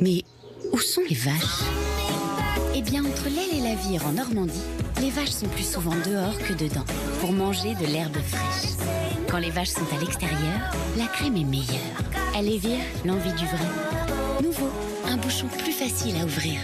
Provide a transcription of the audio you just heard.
Mais où sont les vaches? Eh bien, entre l'aile et la vire en Normandie, les vaches sont plus souvent dehors que dedans pour manger de l'herbe fraîche. Quand les vaches sont à l'extérieur, la crème est meilleure. À Lévire, l'envie du vrai. Nouveau, un bouchon plus facile à ouvrir.